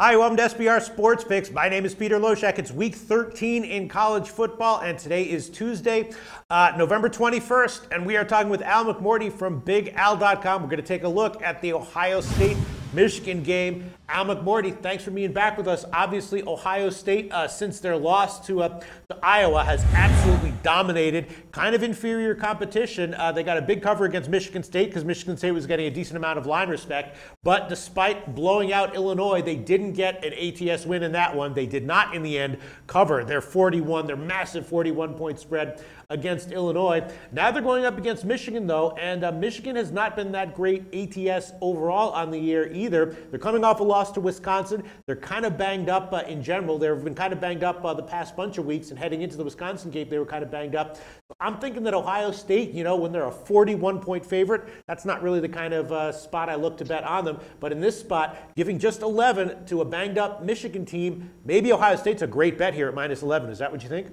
Hi, welcome to SBR Sports Picks. My name is Peter Loshak. It's week 13 in college football, and today is Tuesday, uh, November 21st, and we are talking with Al McMordie from BigAl.com. We're going to take a look at the Ohio State Michigan game. Al McMordie, thanks for being back with us. Obviously, Ohio State, uh, since their loss to, uh, to, Iowa, has absolutely dominated kind of inferior competition. Uh, they got a big cover against Michigan State because Michigan State was getting a decent amount of line respect. But despite blowing out Illinois, they didn't get an ATS win in that one. They did not, in the end, cover their 41, their massive 41 point spread against Illinois. Now they're going up against Michigan, though, and uh, Michigan has not been that great ATS overall on the year either. They're coming off a loss to Wisconsin. They're kind of banged up uh, in general. They've been kind of banged up uh, the past bunch of weeks, and heading into the Wisconsin game, they were kind of banged up. I'm thinking that Ohio State, you know, when they're a 41 point favorite, that's not really the kind of uh, spot I look to bet on them. But in this spot, giving just 11 to a banged up Michigan team, maybe Ohio State's a great bet here at minus 11. Is that what you think?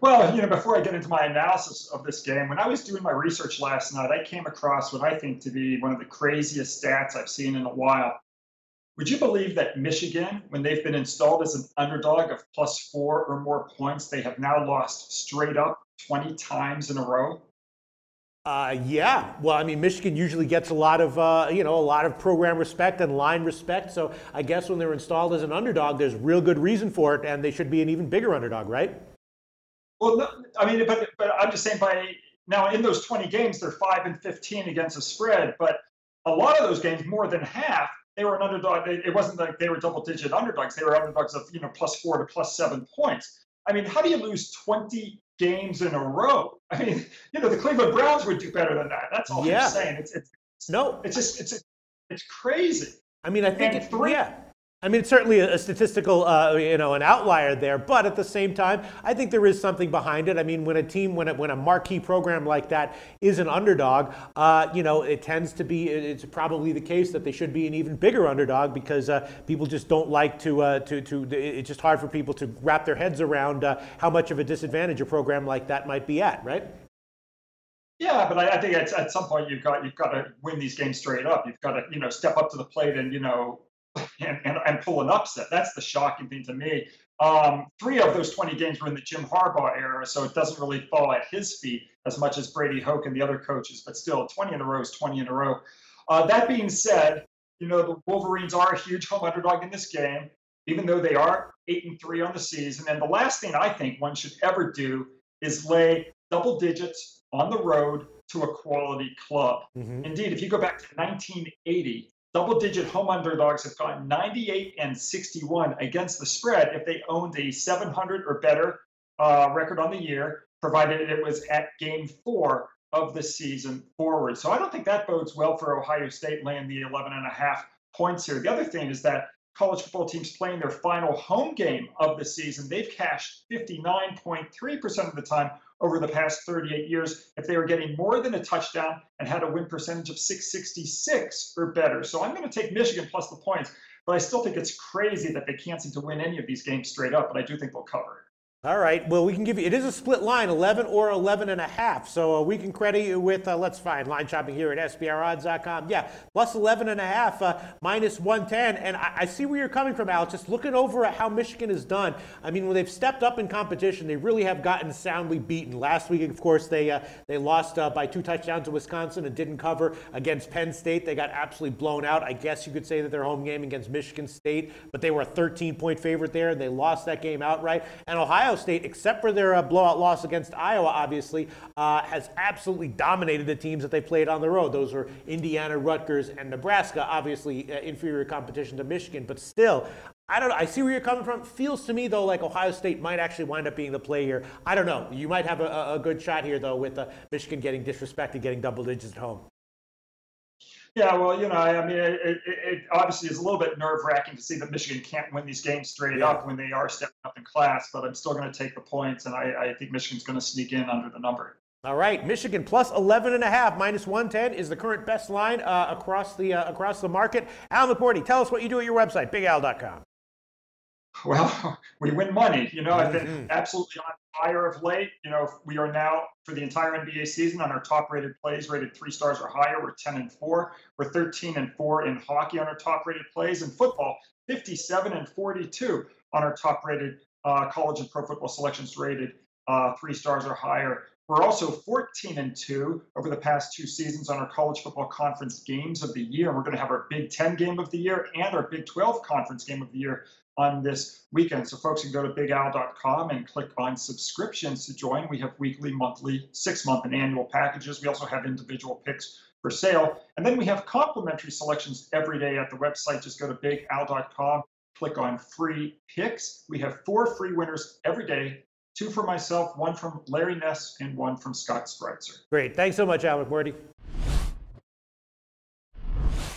Well, you know, before I get into my analysis of this game, when I was doing my research last night, I came across what I think to be one of the craziest stats I've seen in a while. Would you believe that Michigan, when they've been installed as an underdog of plus four or more points, they have now lost straight up 20 times in a row? Uh, yeah. Well, I mean, Michigan usually gets a lot of, uh, you know, a lot of program respect and line respect. So I guess when they're installed as an underdog, there's real good reason for it, and they should be an even bigger underdog, right? Well, no, I mean, but but I'm just saying by now in those 20 games, they're five and 15 against the spread. But a lot of those games, more than half, they were an underdog. It wasn't like they were double-digit underdogs. They were underdogs of you know plus four to plus seven points. I mean, how do you lose 20 games in a row? I mean, you know, the Cleveland Browns would do better than that. That's all yeah. I'm saying. It's it's no, it's just it's it's crazy. I mean, I think and it's three, yeah. I mean, it's certainly a, statistical, uh, you know, an outlier there, but at the same time, I think there is something behind it. I mean, when a team, when a, when a marquee program like that is an underdog, uh, you know, it tends to be, it's probably the case that they should be an even bigger underdog because uh, people just don't like to, uh, to, to, it's just hard for people to wrap their heads around uh, how much of a disadvantage a program like that might be at, right? Yeah, but I, I think at, at some point you've got you've got to win these games straight up. You've got to you know step up to the plate and you know and, and, and pull an upset. That's the shocking thing to me. Um, three of those 20 games were in the Jim Harbaugh era, so it doesn't really fall at his feet as much as Brady Hoke and the other coaches, but still 20 in a row is 20 in a row. Uh, that being said, you know, the Wolverines are a huge home underdog in this game, even though they are eight and three on the season. And the last thing I think one should ever do is lay double digits on the road to a quality club. Mm-hmm. Indeed, if you go back to 1980, double digit home underdogs have gone 98 and 61 against the spread if they owned a 700 or better uh, record on the year, provided it was at game four of the season forward. So I don't think that bodes well for Ohio State laying the 11 and a half points here. The other thing is that college football teams playing their final home game of the season, they've cashed 59.3% of the time over the past 38 years if they were getting more than a touchdown and had a win percentage of 666 or better. So I'm going to take Michigan plus the points, but I still think it's crazy that they can't seem to win any of these games straight up, but I do think they'll cover. All right. Well, we can give you, it is a split line, 11 or 11 and a half. So uh, we can credit you with, uh, let's find line shopping here at SBRodds.com. Yeah, plus 11 and a half, uh, minus 110. And I, I, see where you're coming from, Alex. Just looking over at how Michigan has done. I mean, when they've stepped up in competition, they really have gotten soundly beaten. Last week, of course, they, uh, they lost uh, by two touchdowns to Wisconsin and didn't cover against Penn State. They got absolutely blown out. I guess you could say that their home game against Michigan State, but they were a 13 point favorite there and they lost that game outright. And Ohio Ohio State, except for their uh, blowout loss against Iowa, obviously, uh, has absolutely dominated the teams that they played on the road. Those were Indiana, Rutgers, and Nebraska. Obviously, uh, inferior competition to Michigan, but still, I don't know. I see where you're coming from. Feels to me though like Ohio State might actually wind up being the play here. I don't know. You might have a, a good shot here though with uh, Michigan getting disrespected, getting double digits at home. Yeah, well, you know, I mean, it, it, it obviously is a little bit nerve wracking to see that Michigan can't win these games straight yeah. up when they are stepping up in class, but I'm still going to take the points, and I, I think Michigan's going to sneak in under the number. All right, Michigan plus 11 and a half, minus 110 is the current best line uh, across the uh, across the market. Al McMordie, tell us what you do at your website, bigal.com. Well, we win money. You know, I've been mm-hmm. absolutely on fire of late. You know, we are now for the entire NBA season on our top rated plays, rated three stars or higher. We're 10 and four. We're 13 and four in hockey on our top rated plays. In football, 57 and 42 on our top rated uh, college and pro football selections rated uh, three stars or higher. We're also 14 and 2 over the past two seasons on our college football conference games of the year. And we're going to have our Big 10 game of the year and our Big 12 conference game of the year on this weekend. So folks can go to bigal.com and click on subscriptions to join. We have weekly, monthly, six month, and annual packages. We also have individual picks for sale. And then we have complimentary selections every day at the website. Just go to bigal.com, click on free picks. We have four free winners every day two from myself, one from Larry Ness, and one from Scott Spreitzer. Great. Thanks so much, Al McMordie.